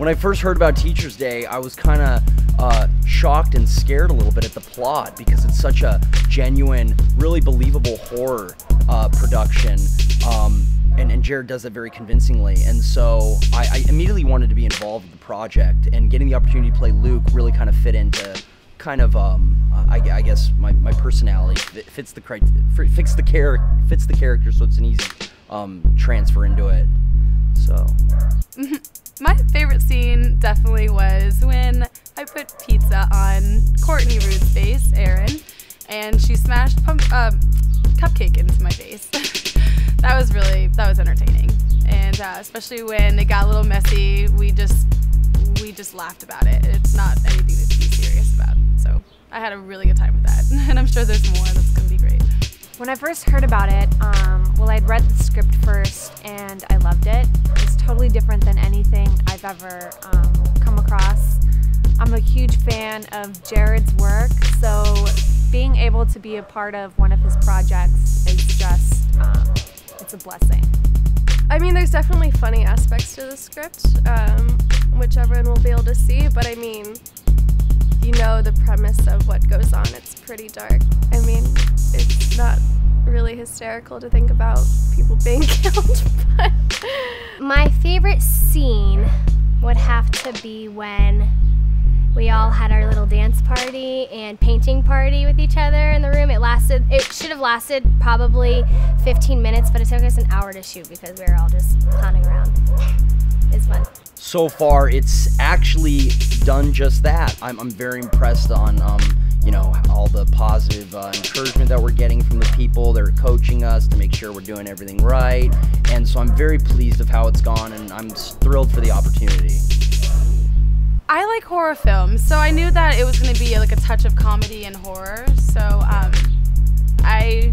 when I first heard about Teachers Day, I was kind of uh, shocked and scared a little bit at the plot because it's such a genuine, really believable horror uh, production. Um, and, and, Jared does it very convincingly. And so I, I, immediately wanted to be involved with the project, and getting the opportunity to play Luke really kind of fit into kind of um, I, I, guess my, my personality fits the fits the char- fits the character, so it's an easy um, transfer into it. So. My favorite definitely was when I put pizza on Courtney Rood's face, Erin, and she smashed pump, uh, cupcake into my face. that was really that was entertaining, and uh, especially when it got a little messy, we just we just laughed about it. It's not anything to be serious about. So I had a really good time with that, and I'm sure there's more that's gonna be great. When I first heard about it, um, well, I'd read the script first and I loved it. It's totally different than anything I've ever um, come across. I'm a huge fan of Jared's work, so being able to be a part of one of his projects is just, um, it's a blessing. I mean, there's definitely funny aspects to the script, um, which everyone will be able to see, but I mean, you know the premise of what goes on, it's pretty dark. I mean, it's not really hysterical to think about people being killed. but My favorite scene would have to be when we all had our little dance party and painting party with each other in the room. It lasted, it should have lasted probably 15 minutes, but it took us an hour to shoot because we were all just clowning around. It's fun. So far, it's actually done just that. I'm, I'm very impressed on, um, you know, all the positive uh, encouragement that we're getting from the people. They're coaching us to make sure we're doing everything right. And so I'm very pleased of how it's gone, and I'm thrilled for the opportunity. I like horror films, so I knew that it was going to be like a touch of comedy and horror. So um, I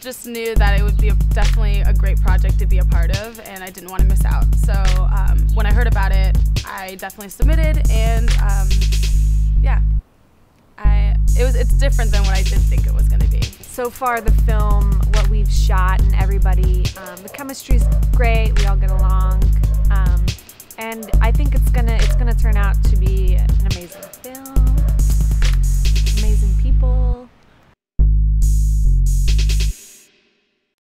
just knew that it would be a, definitely a great project to be a part of, and I didn't want to miss out. So um, when I heard about it, I definitely submitted, and um, yeah, I it was it's different than what I did think it was going to be. So far, the film, what we've shot, and everybody, um, the chemistry's great. We all get along, and I think it's gonna it's gonna turn out to be an amazing film.